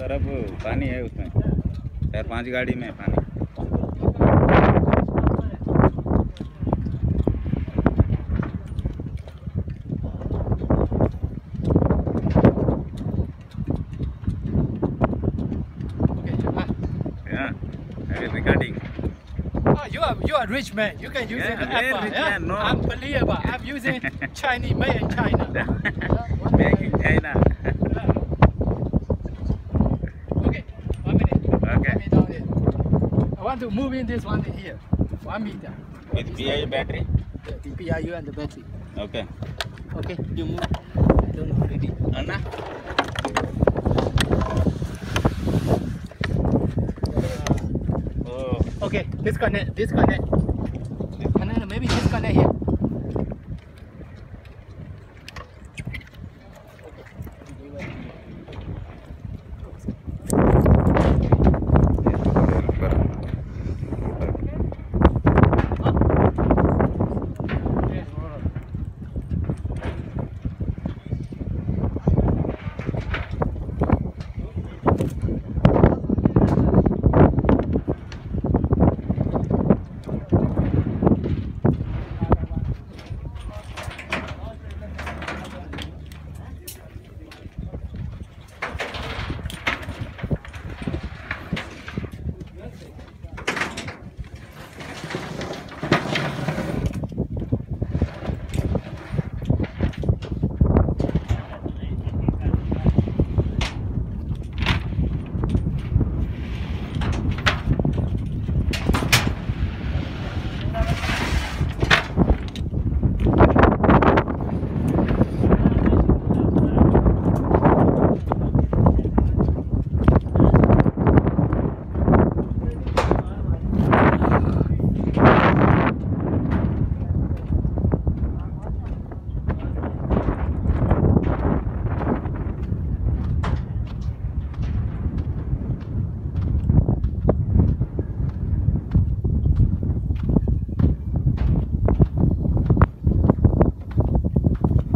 तरफ़ पानी है उसमें चार पाँच गाड़ी में पानी ah. Yeah. Oh, you are you are rich man. You can use Yeah, very app. rich yeah? man, no. Unbelievable. I'm using Chinese made in China. Back in China. To move in this one here. One meter. With PI battery. The DPIU and the battery. Okay. Okay, you move. I don't know already. Anna. Oh, Okay, disconnect, disconnect. Disconnect, maybe disconnect here.